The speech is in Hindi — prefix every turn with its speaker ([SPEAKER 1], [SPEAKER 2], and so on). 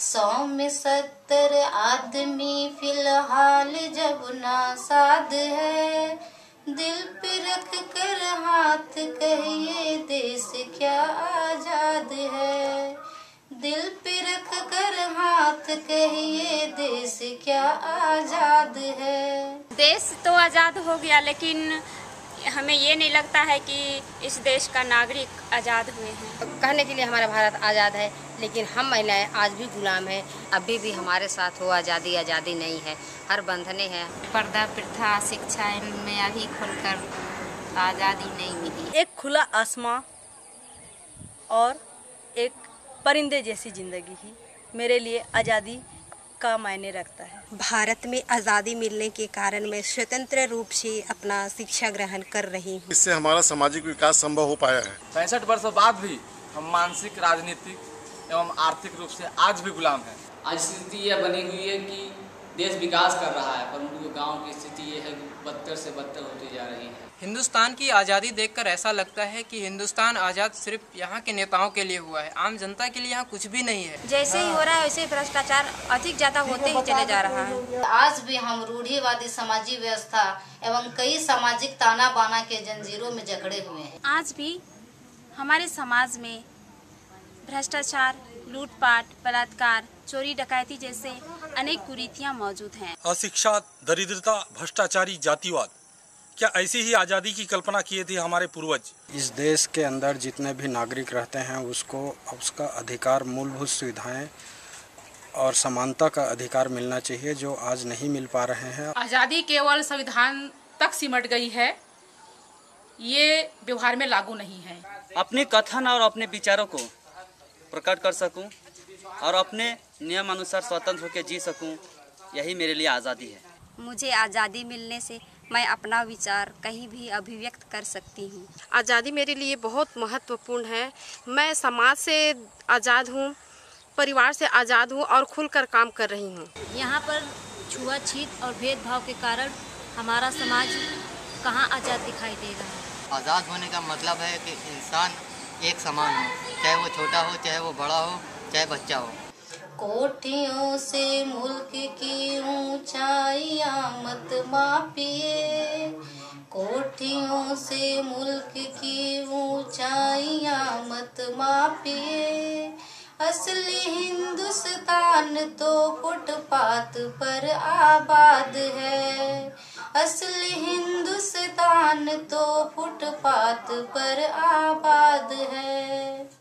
[SPEAKER 1] सौ में सत्तर आदमी फ़िलहाल जब नासाद है। दिल पे रख कर हाथ कहिए देश क्या आज़ाद है? दिल पे रख कर हाथ कहिए देश क्या आज़ाद है?
[SPEAKER 2] देश तो आज़ाद हो गया लेकिन हमें ये नहीं लगता है कि इस देश का नागरिक आज़ाद हुए हैं।
[SPEAKER 3] कहने के लिए हमारा भारत आज़ाद है। लेकिन हम महिलाएँ आज भी गुलाम हैं
[SPEAKER 4] अभी भी हमारे साथ वो आज़ादी आज़ादी नहीं है। हर बंधने हैं।
[SPEAKER 5] पर्दा प्रथा शिक्षा में अभी खुलकर आज़ादी नहीं मिली।
[SPEAKER 6] एक खुला आसमां और एक परिंदे जैसी ज़िंदगी ही मेरे लिए आज़ादी का मायने रखता है।
[SPEAKER 7] भारत में आज़ादी मिलने के कारण मैं स्वतंत्र रूप से अपना शिक्षा ग्रहण कर रही हूँ।
[SPEAKER 8] इससे हमारा सामाजिक विकास संभव हो पाया है।
[SPEAKER 9] पैंसठ वर्षों बाद भी हम मानसिक राजनीतिक एवं आर्थिक रूप से आज भी गुलाम है।
[SPEAKER 10] आज स्थिति यह बनी हुई है कि देश विकास कर रहा है परंतु गाँव की स्थिति ये है बदतर से बदतर होती जा रही है।
[SPEAKER 11] हिंदुस्तान की आज़ादी देखकर ऐसा लगता है कि हिंदुस्तान आज़ाद सिर्फ़ यहाँ के नेताओं के लिए हुआ है। आम जनता के लिए यहाँ कुछ भी नहीं है।
[SPEAKER 3] जैसे ही हो रहा है वैसे ही भ्रष्टाचार अधिक ज़्यादा होते ही चले जा रहा है।
[SPEAKER 1] आज भी हम रूढ़ीवादी सामाजिक व्यवस्था एवं कई सामाजिक ताना बाना के जंजीरों में जकड़े हुए हैं।
[SPEAKER 2] आज भी हमारे समाज में भ्रष्टाचार लूटपाट बलात्कार चोरी डकैती जैसे अनेक कुरीतियाँ मौजूद हैं।
[SPEAKER 12] अशिक्षा दरिद्रता भ्रष्टाचारी जातिवाद क्या ऐसी ही आज़ादी की कल्पना किए थे हमारे पूर्वज?
[SPEAKER 13] इस देश के अंदर जितने भी नागरिक रहते हैं उसको उसका अधिकार मूलभूत सुविधाएँ और समानता का अधिकार मिलना चाहिए जो आज नहीं मिल पा रहे हैं।
[SPEAKER 14] आज़ादी केवल संविधान तक सिमट गई है ये व्यवहार में लागू नहीं है।
[SPEAKER 15] अपने कथन और अपने विचारों को प्रकट कर सकूँ और अपने नियम अनुसार स्वतंत्र होकर जी सकूँ यही मेरे लिए आज़ादी है।
[SPEAKER 7] मुझे आज़ादी मिलने से मैं अपना विचार कहीं भी अभिव्यक्त कर सकती हूँ।
[SPEAKER 16] आज़ादी मेरे लिए बहुत महत्वपूर्ण है। मैं समाज से आज़ाद हूँ परिवार से आज़ाद हूँ और खुलकर काम कर रही हूँ।
[SPEAKER 17] यहाँ पर छुआछीत और भेदभाव के कारण हमारा समाज कहाँ आज़ाद दिखाई दे रहा है?
[SPEAKER 18] आज़ाद होने का मतलब है कि इंसान एक समान हो, चाहे वो छोटा हो, चाहे वो बड़ा हो, चाहे बच्चा हो।
[SPEAKER 1] कोठियों से मुल्क की ऊंचाइयाँ मत मापिए। कोठियों से मुल्क की ऊंचाइयाँ मत मापिए। असली हिंदुस्तान तो फुटपाथ पर आबाद है। असली हिंदुस्तान तो फुटपाथ पर आबाद है।